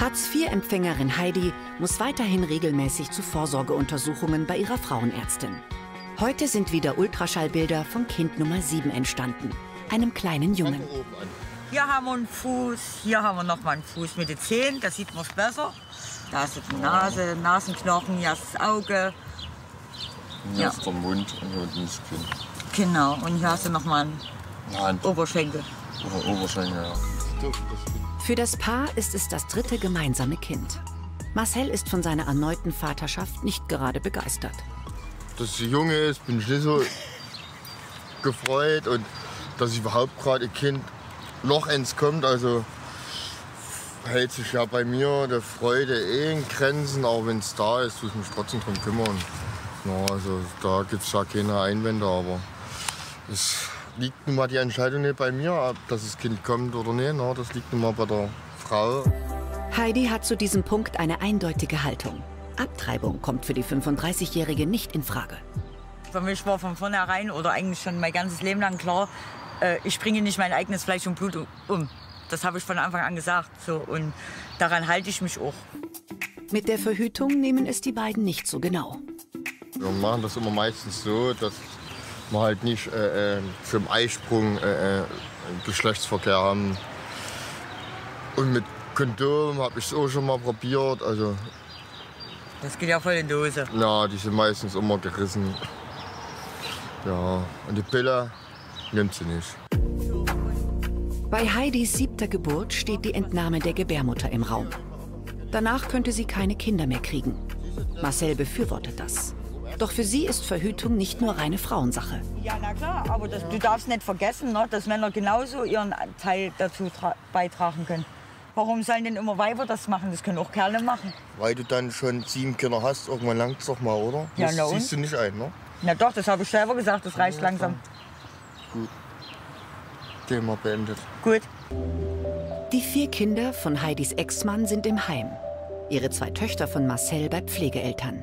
Hartz-IV-Empfängerin Heidi muss weiterhin regelmäßig zu Vorsorgeuntersuchungen bei ihrer Frauenärztin. Heute sind wieder Ultraschallbilder von Kind Nummer 7 entstanden, einem kleinen Jungen. Hier haben wir einen Fuß, hier haben wir noch mal einen Fuß mit den Zehen, da sieht man es besser. Da ist die Nase, Nasenknochen, hier ist das Auge. Hier Ja. ist der Mund und hier unten das Kinn. Genau, und hier hast du noch mal einen Oberschenkel. oder Oberschenkel, ja. Für das Paar ist es das dritte gemeinsame Kind. Marcel ist von seiner erneuten Vaterschaft nicht gerade begeistert. Dass sie Junge ist, bin ich nicht so gefreut und dass überhaupt gerade ein Kind noch eins kommt. Also hält sich ja bei mir die Freude eh in Grenzen, auch wenn es da ist, muss ich mich trotzdem drum kümmern. Ja, also da gibt es ja keine Einwände, aber es liegt nun mal die Entscheidung nicht bei mir, ob dass das Kind kommt oder nicht. Na, das liegt nun mal bei der Frau. Heidi hat zu diesem Punkt eine eindeutige Haltung. Abtreibung kommt für die 35-Jährige nicht in Frage. Für mich war von vornherein oder eigentlich schon mein ganzes Leben lang klar, äh, ich bringe nicht mein eigenes Fleisch und Blut um. Das habe ich von Anfang an gesagt. So, und daran halte ich mich auch. Mit der Verhütung nehmen es die beiden nicht so genau. Wir machen das immer meistens so, dass wir halt nicht äh, äh, zum Eisprung äh, äh, Geschlechtsverkehr haben. Und mit Kondom habe ich es auch schon mal probiert. Also, Das geht ja voll in die Hose. ja, die sind meistens immer gerissen. Ja, und die Pille nimmt sie nicht. Bei Heidis siebter Geburt steht die Entnahme der Gebärmutter im Raum. Danach könnte sie keine Kinder mehr kriegen. Marcel befürwortet das. Doch für sie ist Verhütung nicht nur reine Frauensache. Ja, na klar, aber das, du darfst nicht vergessen, ne, dass Männer genauso ihren Teil dazu tra- beitragen können. Warum sollen denn immer Weiber das machen? Das können auch Kerle machen. Weil du dann schon sieben Kinder hast, irgendwann langt es doch mal, oder? Ja, das na und? siehst du nicht ein, ne? Na doch, das habe ich selber gesagt, das reicht langsam. Thema beendet. Gut. Die vier Kinder von Heidis Ex-Mann sind im Heim. Ihre zwei Töchter von Marcel bei Pflegeeltern.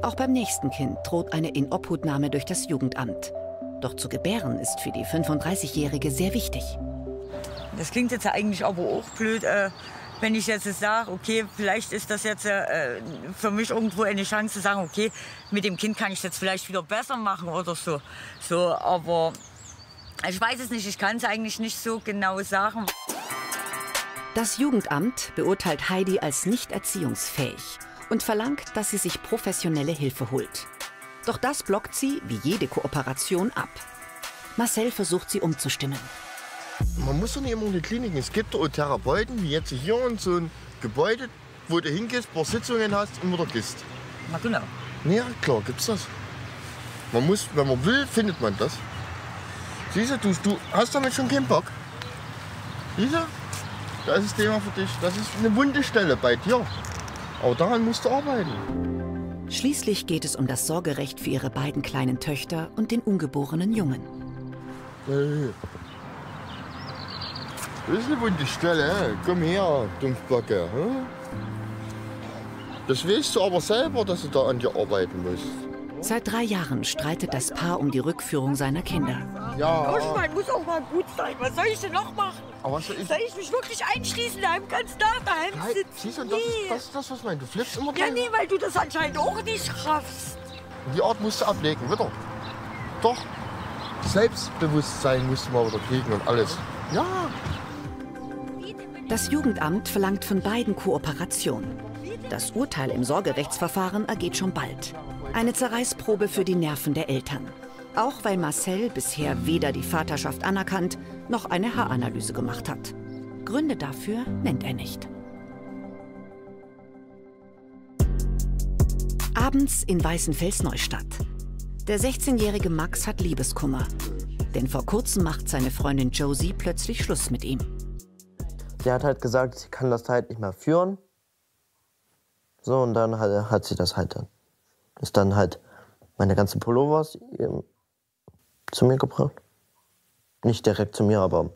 Auch beim nächsten Kind droht eine Inobhutnahme durch das Jugendamt. Doch zu gebären ist für die 35-Jährige sehr wichtig. Das klingt jetzt eigentlich aber auch blöd, äh, wenn ich jetzt sage, okay, vielleicht ist das jetzt äh, für mich irgendwo eine Chance zu sagen, okay, mit dem Kind kann ich jetzt vielleicht wieder besser machen oder so. So, aber ich weiß es nicht, ich kann es eigentlich nicht so genau sagen. Das Jugendamt beurteilt Heidi als nicht erziehungsfähig und verlangt, dass sie sich professionelle Hilfe holt. Doch das blockt sie, wie jede Kooperation, ab. Marcel versucht sie umzustimmen. Man muss doch nicht immer in die Kliniken. Es gibt auch Therapeuten, wie jetzt hier in so ein Gebäude, wo du hingehst, ein paar Sitzungen hast und wieder gehst. Na genau. Ja, klar, gibt's das. Man muss, wenn man will, findet man das. Siehst du, du, du hast damit schon keinen Bock. Siehst du? Das ist das Thema für dich. Das ist eine wunde Stelle bei dir. Aber daran musst du arbeiten. Schließlich geht es um das Sorgerecht für ihre beiden kleinen Töchter und den ungeborenen Jungen. Hey. Das ist eine wunde Stelle. Komm her, Dumpfbacke. Das weißt du aber selber, dass du da an dir arbeiten musst. Seit drei Jahren streitet das Paar um die Rückführung seiner Kinder. Ja, Oschmann muss auch mal gut sein. Was soll ich denn noch machen? aber soll ich... Soll ich mich wirklich einschließen daheim? Kannst du da daheim Nein, sitzen? siehst du, das ist, das ist das, was ich meine. Du flippst immer Ja, nee, weil du das anscheinend auch nicht schaffst. Die Art musst du ablegen, wieder. Doch. Selbstbewusstsein musst du mal wieder kriegen und alles. Ja. Das Jugendamt verlangt von beiden Kooperation. Das Urteil im Sorgerechtsverfahren ergeht schon bald. Eine Zerreißprobe für die Nerven der Eltern. Auch weil Marcel bisher weder die Vaterschaft anerkannt noch eine Haaranalyse gemacht hat. Gründe dafür nennt er nicht. Abends in Weißenfels Neustadt. Der 16-jährige Max hat Liebeskummer. Denn vor kurzem macht seine Freundin Josie plötzlich Schluss mit ihm. Sie hat halt gesagt, sie kann das halt nicht mehr führen. So, und dann hat, hat sie das halt dann. Ist dann halt meine ganzen Pullovers zu mir gebracht. Nicht direkt zu mir, aber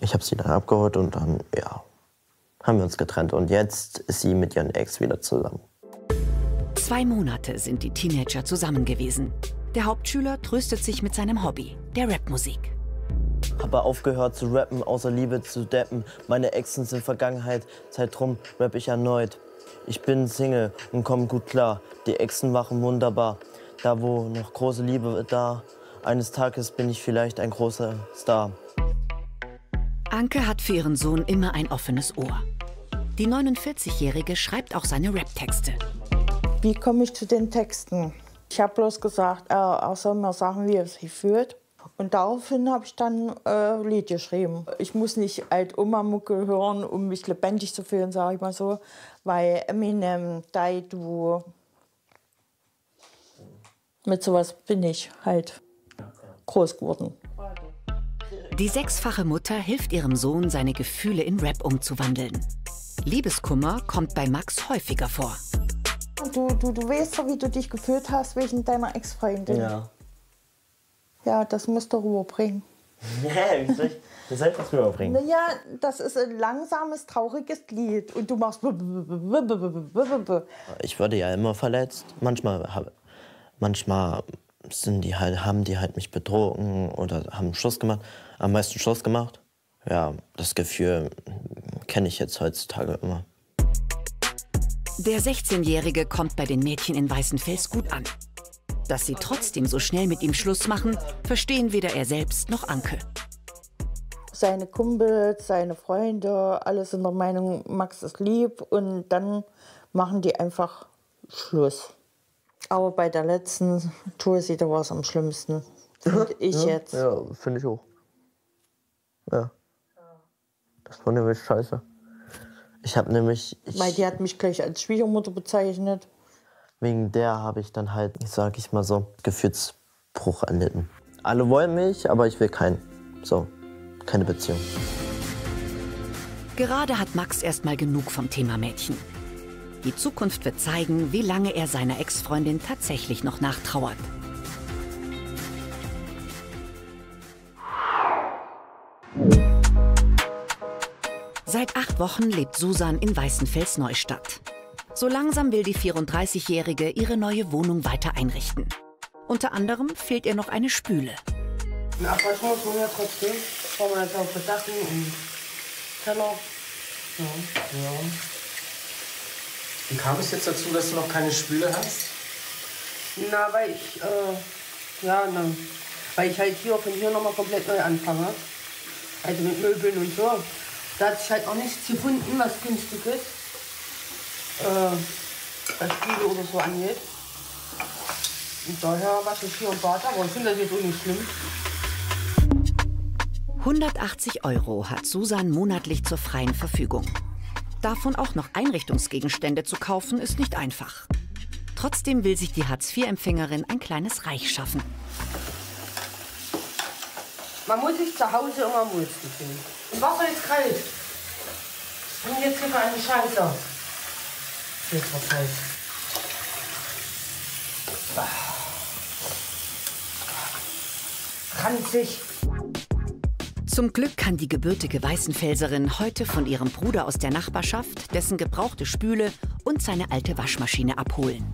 ich habe sie dann abgeholt und dann, ja, haben wir uns getrennt. Und jetzt ist sie mit ihren Ex wieder zusammen. Zwei Monate sind die Teenager zusammen gewesen. Der Hauptschüler tröstet sich mit seinem Hobby, der Rapmusik. Habe aufgehört zu rappen, außer Liebe zu deppen. Meine Exen sind Vergangenheit, Zeit rum, rap ich erneut. Ich bin Single und komm gut klar. Die Exen machen wunderbar. Da wo noch große Liebe da. Eines Tages bin ich vielleicht ein großer Star. Anke hat für ihren Sohn immer ein offenes Ohr. Die 49-Jährige schreibt auch seine Rap-Texte. Wie komme ich zu den Texten? Ich habe bloß gesagt, er, er soll mir sagen, wie er sich fühlt. Und daraufhin habe ich dann äh, Lied geschrieben. Ich muss nicht Alt-Oma-Mucke hören, um mich lebendig zu fühlen, sage ich mal so. Weil Eminem, Daidu, mit sowas bin ich halt groß geworden. Die sechsfache Mutter hilft ihrem Sohn, seine Gefühle in Rap umzuwandeln. Liebeskummer kommt bei Max häufiger vor. Du, du, du weißt doch, wie du dich gefühlt hast wegen deiner Ex-Freundin. Ja. Ja, das musst du rüberbringen. Hä, wie soll ich, das rüberbringen? Naja, das ist ein langsames, trauriges Lied. Und du machst. Ich wurde ja immer verletzt. Manchmal, manchmal sind die halt, haben die halt mich betrogen oder haben Schluss gemacht. Am meisten Schluss gemacht. Ja, das Gefühl kenne ich jetzt heutzutage immer. Der 16-Jährige kommt bei den Mädchen in Weißenfels gut an. Dass sie trotzdem so schnell mit ihm Schluss machen, verstehen weder er selbst noch Anke. Seine Kumpels, seine Freunde, alle sind der Meinung, Max ist lieb. Und dann machen die einfach Schluss. Aber bei der letzten Tour sieht er was am schlimmsten. Finde ich ja, jetzt. Ja, finde ich auch. Ja. Das war nämlich scheiße. Ich habe nämlich. Ich, Weil die hat mich gleich als Schwiegermutter bezeichnet. wegen der habe ich dann halt, sag ich mal so, Gefühlsbruch erlitten. Alle wollen mich, aber ich will keinen. So, keine Beziehung. Gerade hat Max erstmal genug vom Thema Mädchen. Die Zukunft wird zeigen, wie lange er seiner Ex-Freundin tatsächlich noch nachtrauert. Seit acht Wochen lebt Susan in Weißenfels Neustadt. So langsam will die 34-Jährige ihre neue Wohnung weiter einrichten. Unter anderem fehlt ihr noch eine Spüle. Eine Abwaschung muss man ja trotzdem. Brauchen wir jetzt auch Bedachen und Teller. Ja. Ja. Wie kam es jetzt dazu, dass du noch keine Spüle hast? Na, weil ich, äh, ja, na, weil ich halt hier von hier nochmal komplett neu anfange. Also mit Möbeln und so. Da hat sich halt auch nichts gefunden, was günstig ist. Äh, was Spüle oder so angeht. Und daher wasche ich hier und Bad, aber ich finde das jetzt auch nicht schlimm. 180 Euro hat Susan monatlich zur freien Verfügung. Davon auch noch Einrichtungsgegenstände zu kaufen, ist nicht einfach. Trotzdem will sich die Hartz-IV-Empfängerin ein kleines Reich schaffen. Man muss sich zu Hause immer am wohlsten fühlen. Das Wasser ist kalt. Und jetzt hier für eine Scheiße. Jetzt wird Zeit. Ranzig. Zum Glück kann die gebürtige Weißenfelserin heute von ihrem Bruder aus der Nachbarschaft dessen gebrauchte Spüle und seine alte Waschmaschine abholen.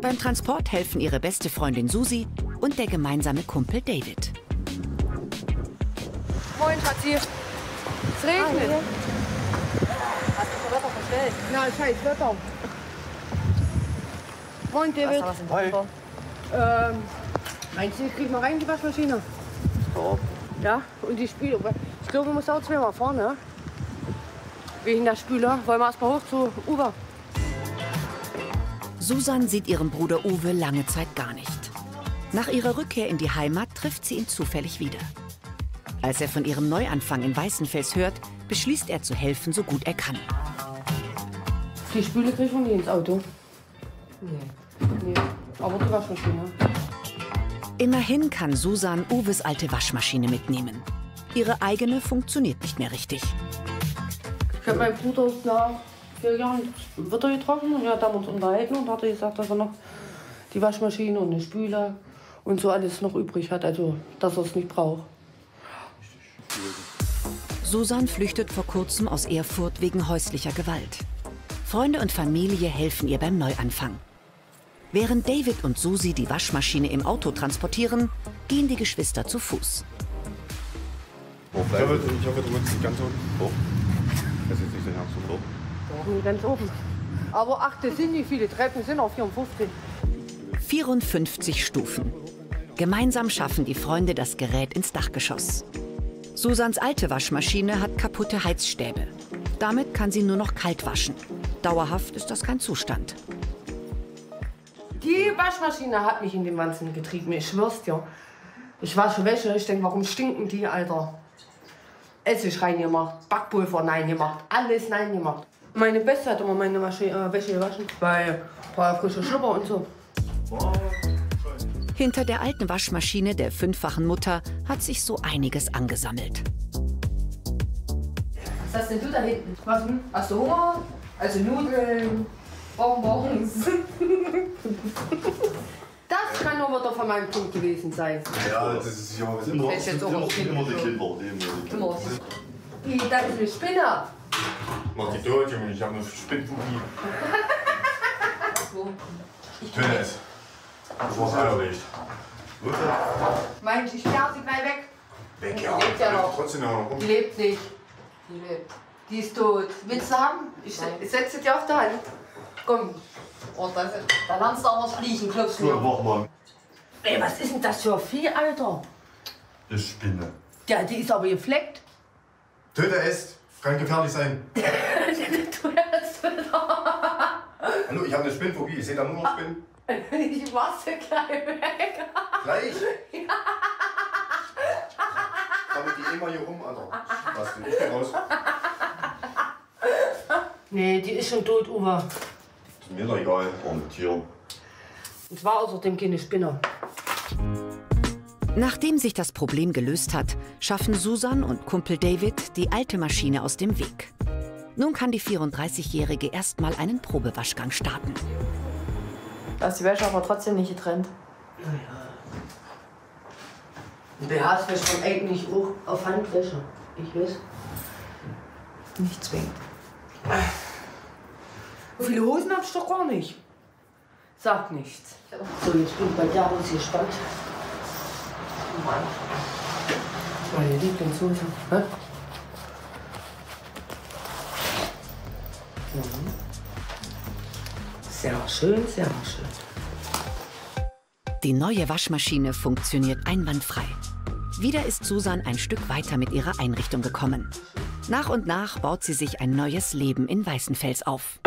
Beim Transport helfen ihre beste Freundin Susi und der gemeinsame Kumpel David. Moin, Schatzi. Es regnet. Hast du das Wetter verstellt? Na, scheiß Wetter. Moin, David. Was ist denn Ähm, meinst du, ich krieg mal rein in die Waschmaschine? Oh. Ja, und die Spüle. Ich glaube, wir müssen auch zweimal fahren, ne? Wegen der Spüle. Wollen wir erstmal hoch zu Uwe. Susan sieht ihren Bruder Uwe lange Zeit gar nicht. Nach ihrer Rückkehr in die Heimat trifft sie ihn zufällig wieder. Als er von ihrem Neuanfang in Weißenfels hört, beschließt er zu helfen, so gut er kann. Die Spüle kriegen wir nie ins Auto. Nee. Nee. Aber die Waschmaschine. Immerhin kann Susan Uwes alte Waschmaschine mitnehmen. Ihre eigene funktioniert nicht mehr richtig. Ich habe meinen Bruder nach vier Jahren wird er getroffen und wir haben uns unterhalten und hat gesagt, dass er noch die Waschmaschine und eine Spüle und so alles noch übrig hat, also dass er es nicht braucht. Susan flüchtet vor kurzem aus Erfurt wegen häuslicher Gewalt. Freunde und Familie helfen ihr beim Neuanfang. Während David und Susi die Waschmaschine im Auto transportieren, gehen die Geschwister zu Fuß. Ich hoffe, ich hoffe, du wohnst nicht ganz oben. Hoch. Das ist nicht so ganz so hoch. Doch ganz oben. Aber ach, das sind nicht viele Treppen, sind auch 54. 54 Stufen. Gemeinsam schaffen die Freunde das Gerät ins Dachgeschoss. Susans alte Waschmaschine hat kaputte Heizstäbe. Damit kann sie nur noch kalt waschen. Dauerhaft ist das kein Zustand. Die Waschmaschine hat mich in den Wahnsinn getrieben, ich schwör's dir. Ich wasche Wäsche, ich denke, warum stinken die, Alter? Essig reingemacht, Backpulver reingemacht, alles reingemacht. Meine Beste hat immer meine Wasche, äh, Wäsche gewaschen, bei ein paar frische Schlupper und so. Hinter der alten Waschmaschine der fünffachen Mutter hat sich so einiges angesammelt. Was hast denn du da hinten? Was denn? Hast du Hunger? Also Nudeln, Bonbons. Das kann nur wieder von meinem Punkt gewesen sein. Ja, das ist ja immer, Das ist jetzt auch immer, ein immer die Kind. Kinder. Die immer die Kinder. Die, das ist eine Spinne. Mach die tot, Junge. Ich habe eine Spinnphobie. Tönnes. Das war's eierlich. Meinst du, ich sperre sie gleich weg? Weg, Die ja. lebt ja noch. Trotzdem noch. Die lebt nicht. Die lebt. Die ist tot. Willst du haben? Ich, ich setze dir auf die Hand. Komm. Oh, das, da lernst du aber das Fliegen, klopfst So, mir. mach mal. Ey, was ist denn das für ein Vieh, Alter? Eine Spinne. Ja, die ist aber gefleckt. Töte es. Kann gefährlich sein. du hörst wieder. Hallo, ich habe eine Spinnphobie. Ich sehe da nur noch Spinnen. Ich mach's dir gleich weg. Gleich. Sammelt die immer hier rum, Alter. Was denn? Ich geh raus. Nee, die ist schon tot, Uwe. Ist mir doch egal. Arme Tier. Es war außerdem keine Spinne. Nachdem sich das Problem gelöst hat, schaffen Susan und Kumpel David die alte Maschine aus dem Weg. Nun kann die 34-Jährige erstmal einen Probewaschgang starten. Da ist die Wäsche aber trotzdem nicht getrennt. Ein BH wäscht man eigentlich auch auf Handwäsche. Ich weiß. Nicht zwingend. So viele Hosen hab ich doch gar nicht. Sag nichts. So, jetzt bin ich bei der Hose gespannt. Meine Lieblingshose. Hä? Mhm. Sehr schön, sehr schön. Die neue Waschmaschine funktioniert einwandfrei. Wieder ist Susan ein Stück weiter mit ihrer Einrichtung gekommen. Nach und nach baut sie sich ein neues Leben in Weißenfels auf.